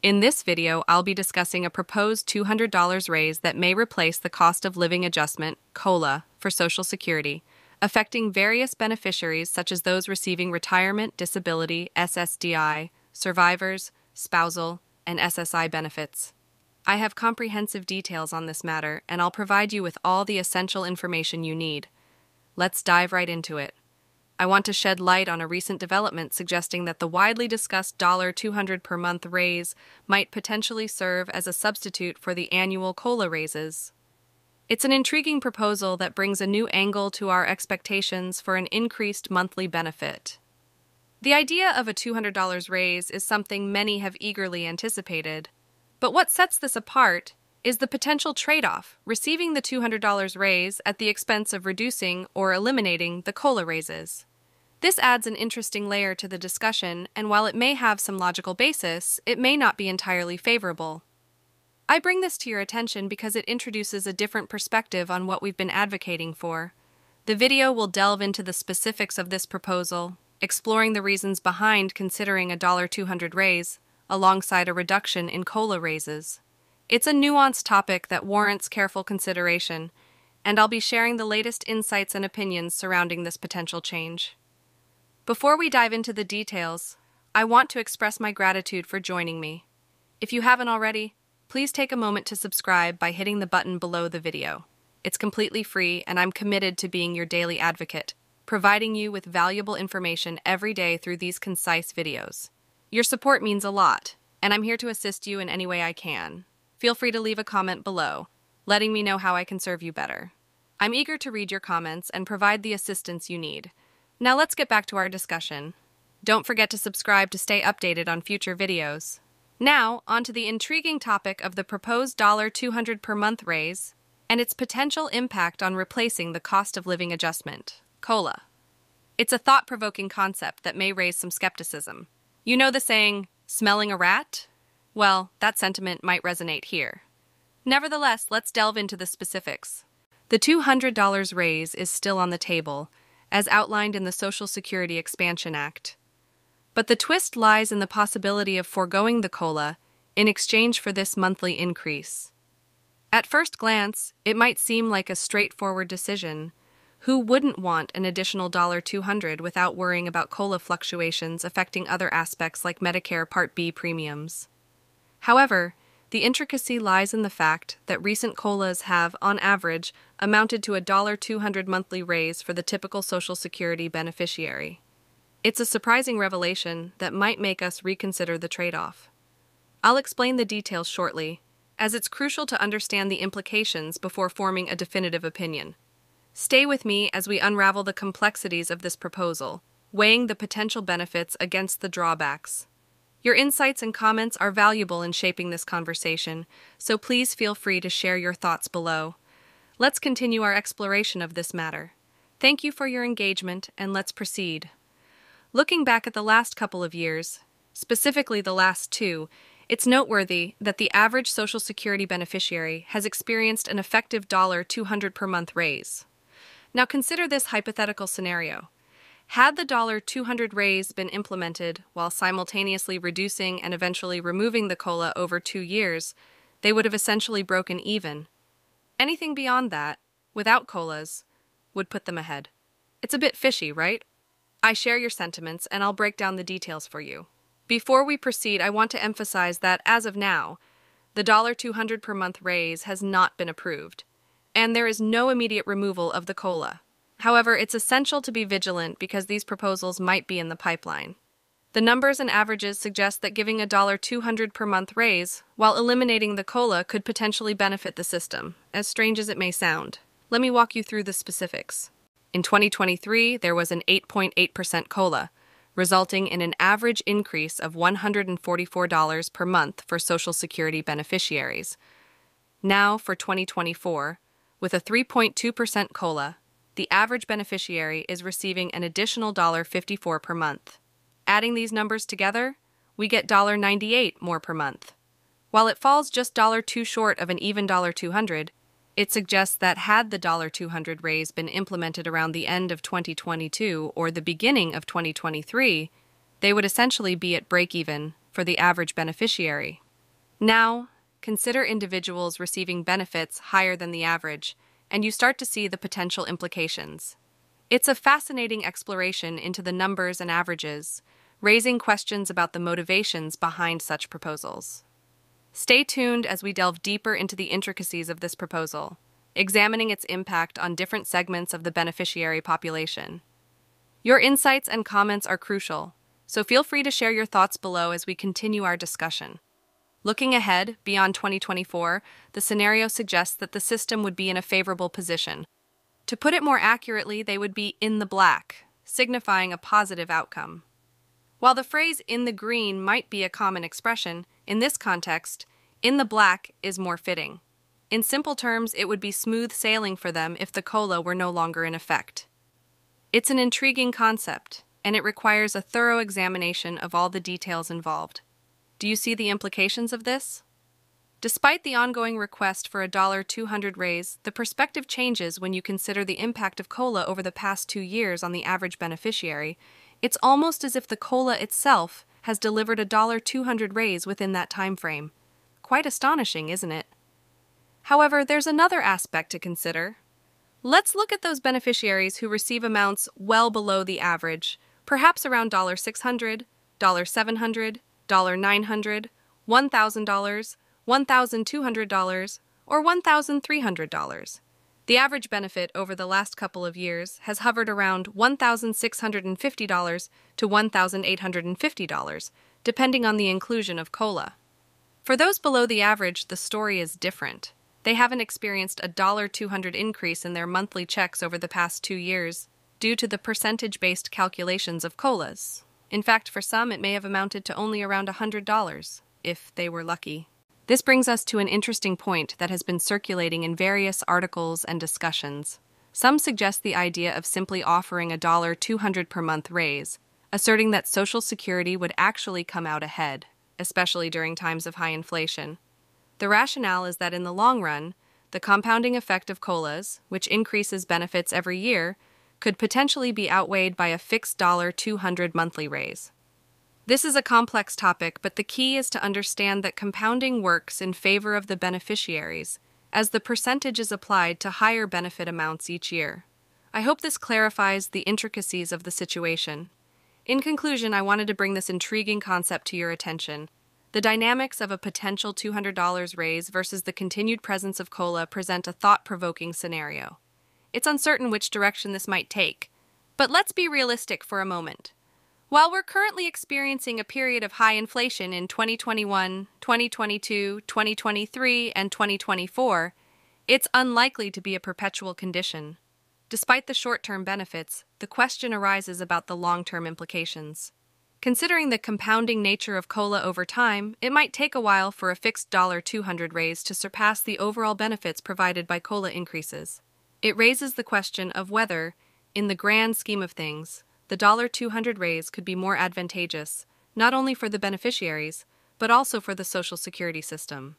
In this video, I'll be discussing a proposed $200 raise that may replace the cost of living adjustment, COLA, for Social Security, affecting various beneficiaries such as those receiving retirement, disability, SSDI, survivors, spousal, and SSI benefits. I have comprehensive details on this matter, and I'll provide you with all the essential information you need. Let's dive right into it. I want to shed light on a recent development suggesting that the widely discussed $200 per month raise might potentially serve as a substitute for the annual COLA raises. It's an intriguing proposal that brings a new angle to our expectations for an increased monthly benefit. The idea of a $200 raise is something many have eagerly anticipated. But what sets this apart is the potential trade off receiving the $200 raise at the expense of reducing or eliminating the COLA raises. This adds an interesting layer to the discussion, and while it may have some logical basis, it may not be entirely favorable. I bring this to your attention because it introduces a different perspective on what we've been advocating for. The video will delve into the specifics of this proposal, exploring the reasons behind considering a $200 raise alongside a reduction in COLA raises. It's a nuanced topic that warrants careful consideration, and I'll be sharing the latest insights and opinions surrounding this potential change. Before we dive into the details, I want to express my gratitude for joining me. If you haven't already, please take a moment to subscribe by hitting the button below the video. It's completely free, and I'm committed to being your daily advocate, providing you with valuable information every day through these concise videos. Your support means a lot, and I'm here to assist you in any way I can. Feel free to leave a comment below, letting me know how I can serve you better. I'm eager to read your comments and provide the assistance you need. Now let's get back to our discussion. Don't forget to subscribe to stay updated on future videos. Now, on to the intriguing topic of the proposed $200 per month raise and its potential impact on replacing the cost of living adjustment, COLA. It's a thought provoking concept that may raise some skepticism. You know the saying, smelling a rat? Well, that sentiment might resonate here. Nevertheless, let's delve into the specifics. The $200 raise is still on the table, as outlined in the Social Security Expansion Act. But the twist lies in the possibility of foregoing the COLA in exchange for this monthly increase. At first glance, it might seem like a straightforward decision. Who wouldn't want an additional $200 without worrying about COLA fluctuations affecting other aspects like Medicare Part B premiums? However, the intricacy lies in the fact that recent COLAs have, on average, amounted to a $200 monthly raise for the typical Social Security beneficiary. It's a surprising revelation that might make us reconsider the trade off. I'll explain the details shortly, as it's crucial to understand the implications before forming a definitive opinion. Stay with me as we unravel the complexities of this proposal, weighing the potential benefits against the drawbacks. Your insights and comments are valuable in shaping this conversation, so please feel free to share your thoughts below. Let's continue our exploration of this matter. Thank you for your engagement, and let's proceed. Looking back at the last couple of years, specifically the last two, it's noteworthy that the average Social Security beneficiary has experienced an effective $200 per month raise. Now consider this hypothetical scenario. Had the dollar $200 raise been implemented while simultaneously reducing and eventually removing the COLA over two years, they would have essentially broken even. Anything beyond that, without COLAs, would put them ahead. It's a bit fishy, right? I share your sentiments and I'll break down the details for you. Before we proceed, I want to emphasize that as of now, the $200 per month raise has not been approved, and there is no immediate removal of the COLA. However, it's essential to be vigilant because these proposals might be in the pipeline. The numbers and averages suggest that giving a $200 per month raise while eliminating the COLA could potentially benefit the system, as strange as it may sound. Let me walk you through the specifics. In 2023, there was an 8.8% COLA, resulting in an average increase of $144 per month for Social Security beneficiaries. Now, for 2024, with a 3.2% COLA, the average beneficiary is receiving an additional $54 per month. Adding these numbers together, we get $98 more per month. While it falls just $2 short of an even $200, it suggests that had the $200 raise been implemented around the end of 2022 or the beginning of 2023, they would essentially be at break even for the average beneficiary. Now, consider individuals receiving benefits higher than the average, and you start to see the potential implications. It's a fascinating exploration into the numbers and averages, raising questions about the motivations behind such proposals. Stay tuned as we delve deeper into the intricacies of this proposal, examining its impact on different segments of the beneficiary population. Your insights and comments are crucial, so feel free to share your thoughts below as we continue our discussion. Looking ahead, beyond 2024, the scenario suggests that the system would be in a favorable position. To put it more accurately, they would be in the black, signifying a positive outcome. While the phrase in the green might be a common expression, in this context, in the black is more fitting. In simple terms, it would be smooth sailing for them if the COLA were no longer in effect. It's an intriguing concept, and it requires a thorough examination of all the details involved. Do you see the implications of this? Despite the ongoing request for a $200 raise, the perspective changes when you consider the impact of COLA over the past two years on the average beneficiary it's almost as if the COLA itself has delivered a $200 raise within that time frame. Quite astonishing, isn't it? However, there's another aspect to consider. Let's look at those beneficiaries who receive amounts well below the average, perhaps around $600, $700, $900, $1,000, $1,200, or $1,300. The average benefit over the last couple of years has hovered around $1,650 to $1,850, depending on the inclusion of COLA. For those below the average, the story is different. They haven't experienced a 200 increase in their monthly checks over the past two years due to the percentage based calculations of COLAs. In fact, for some, it may have amounted to only around $100, if they were lucky. This brings us to an interesting point that has been circulating in various articles and discussions. Some suggest the idea of simply offering a dollar 200 per month raise, asserting that Social Security would actually come out ahead, especially during times of high inflation. The rationale is that in the long run, the compounding effect of COLAs, which increases benefits every year, could potentially be outweighed by a fixed dollar 200 monthly raise. This is a complex topic, but the key is to understand that compounding works in favor of the beneficiaries, as the percentage is applied to higher benefit amounts each year. I hope this clarifies the intricacies of the situation. In conclusion, I wanted to bring this intriguing concept to your attention. The dynamics of a potential $200 raise versus the continued presence of COLA present a thought provoking scenario. It's uncertain which direction this might take, but let's be realistic for a moment. While we're currently experiencing a period of high inflation in 2021, 2022, 2023, and 2024, it's unlikely to be a perpetual condition. Despite the short term benefits, the question arises about the long term implications. Considering the compounding nature of COLA over time, it might take a while for a fixed $200 raise to surpass the overall benefits provided by COLA increases. It raises the question of whether, in the grand scheme of things, the $200 raise could be more advantageous, not only for the beneficiaries, but also for the Social Security system.